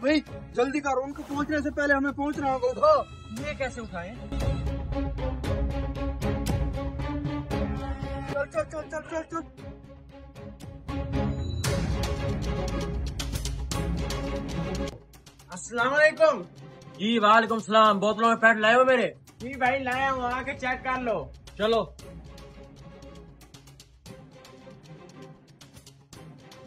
भाई जल्दी करो उनको पहुँचने से पहले हमें पहुँचना होगा उठाओ ये कैसे उठाए? चल चल चल चल चल चल। अस्सलाम वालेकुम। जी वालेकुम सलाम। बोतलों में पैट लाए हो मेरे। जी भाई लाया हूँ आके चेक कर लो। चलो।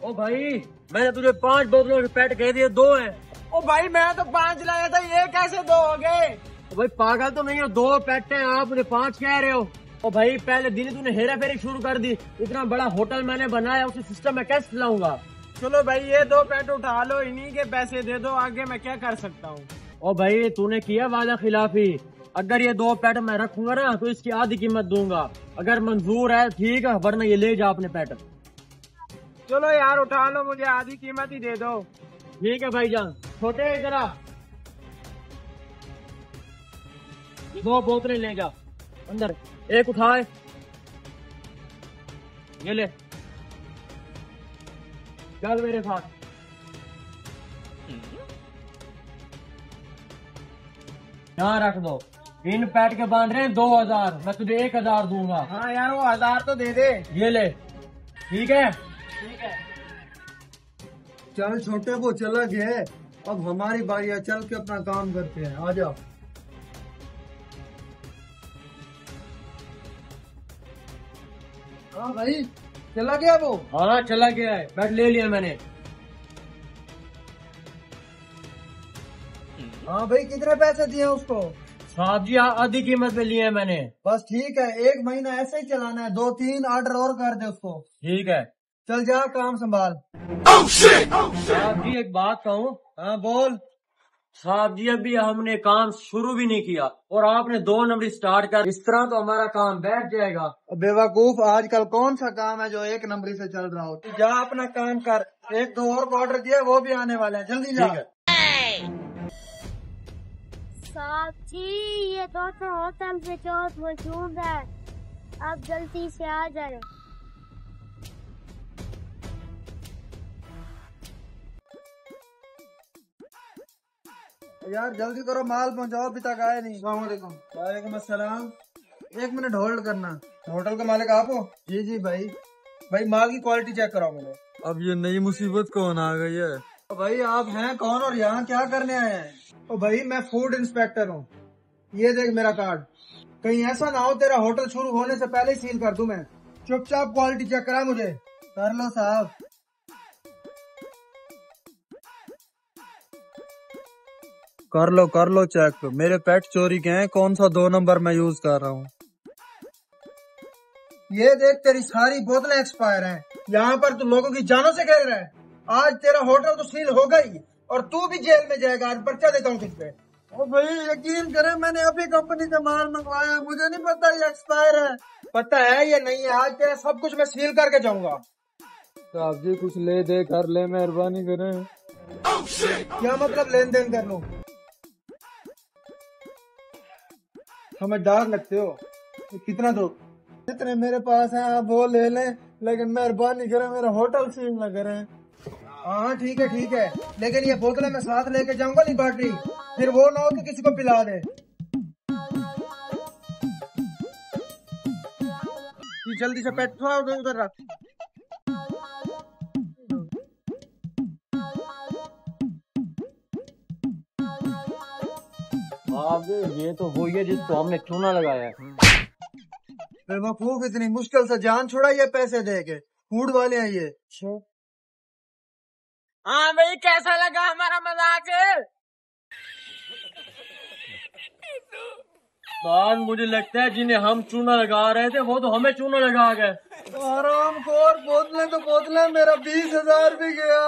ओ भाई मैंने तुझे पाँच बोतलों के पैट कह दिए दो हैं। ओ भाई मैं तो पाँच लाया था ये कैसे दो हो गए? ओ भाई पागल तो नहीं हो दो पैट हैं आप मुझे पाँच कह रहे हो। ओ भाई पहले दिन तूने हेरा फेरी शुरू कर दी। इतना बड़ा होटल मैंने बनाया उसे सिस्टम में कैसे चलाऊँगा? चलो भाई ये दो पैट उठा लो इन्हीं के पैसे दे दो आगे मैं क्या कर सकता हूँ? ओ भाई तूने किया वादा खिलाफी। अगर ये दो पैट मैं रखूँगा ना तो इसकी आधी कीमत दूँगा। अगर मंजूर है ठीक है वरना ये ले जा अपने पैट। चलो यार उठा लो मुझे आधी कीमत ही दे दो। ठीक है भाईजान। छोटे इधर दो बोतलें ले जा। अंदर। एक उठाए। ये ले। चल मेरे साथ। यहाँ रख दो। इन पैट के बाँध रहे हैं दो हज़ार। मैं तुझे एक हज़ार दूँगा। हाँ यार वो हज़ार तो दे दे। ये ले। ठीक है? चल छोटे वो चला गया अब हमारी बारी है चल के अपना काम करते हैं। आ जाओ। हाँ भाई चला गया वो? हाँ चला गया है। पैट ले लिया मैंने। हाँ भाई कितने पैसे दिए उसको? साहब जी आधी कीमत पे लिए हैं मैंने। बस ठीक है एक महीना ऐसे ही चलाना है। दो तीन ऑर्डर और कर दे उसको। ठीक है। चल जा काम संभाल। साहब जी एक बात कहूँ। हाँ बोल। साहब जी अभी हमने काम शुरू भी नहीं किया और आपने दो नंबर स्टार्ट कर इस तरह तो हमारा काम बैठ जाएगा। बेवकूफ़ आजकल कौन सा काम है जो एक नंबरी से चल रहा हो? जा अपना काम कर। एक दो और ऑर्डर दिया वो भी आने वाले हैं। जल्दी जा। ठीक है। साथी ये तो तो होटल पे बहुत मशहूर है। आप जल्दी से आ जाए। यार जल्दी करो माल पहुंचाओ अभी तक आए नहीं। वालेकुम। अस्सलाम। एक मिनट होल्ड करना। होटल का मालिक आप हो? जी जी भाई। भाई माल की क्वालिटी चेक कराओ मुझे। अब ये नई मुसीबत कौन आ गई है? तो भाई आप हैं कौन और यहाँ क्या करने आए हैं? तो भाई मैं फ़ूड इंस्पेक्टर हूँ। ये देख मेरा कार्ड कहीं ऐसा ना हो तेरा होटल शुरू होने से पहले ही सील कर दूँ मैं। चुपचाप क्वालिटी चेक करा मुझे। कर लो साहब। कर लो कर लो चेक मेरे पेट चोरी के हैं कौन सा दो नंबर मैं यूज़ कर रहा हूँ? ये देख तेरी सारी बोतलें एक्सपायर हैं। यहाँ पर तू लोगों की जानों से खेल रहा है। आज तेरा होटल तो सील होगा ही और तू भी जेल में जाएगा आज पर्चा देता हूँ तुझ पे। ओ भाई यकीन करे मैंने अभी कंपनी से माल मंगवाया मुझे नहीं पता ये एक्सपायर है। पता है या नहीं है आज तेरा सब कुछ मैं सील करके जाऊँगा। साहब जी कुछ ले दे कर ले मेहरबानी करें। क्या मतलब लेन देन कर लूँ हमें डर लगते हो। कितना दो जितने मेरे पास है, आप वो ले लें, लेकिन मेहरबानी करें, मेरा होटल सील न करें। हाँ ठीक है ठीक है। लेकिन ये बोतलें मैं साथ लेके जाऊँगा नहीं बैटरी फिर वो ना हो कि किसी को पिला दे। जल्दी से पेट उधर रख। साहब ये तो वही है जिसको हमने चूना लगाया? है बेवकूफ़ इतनी मुश्किल से जान छुड़ाई है पैसे दे के। फ़ूड वाले हैं ये। हाँ भाई कैसा लगा हमारा मज़ाक? बात मुझे लगता है जिन्हें हम चूना लगा रहे थे वो तो हमें चूना लगा गए। आराम खोर बोतलें तो बोतलें मेरा बीस हज़ार भी गया।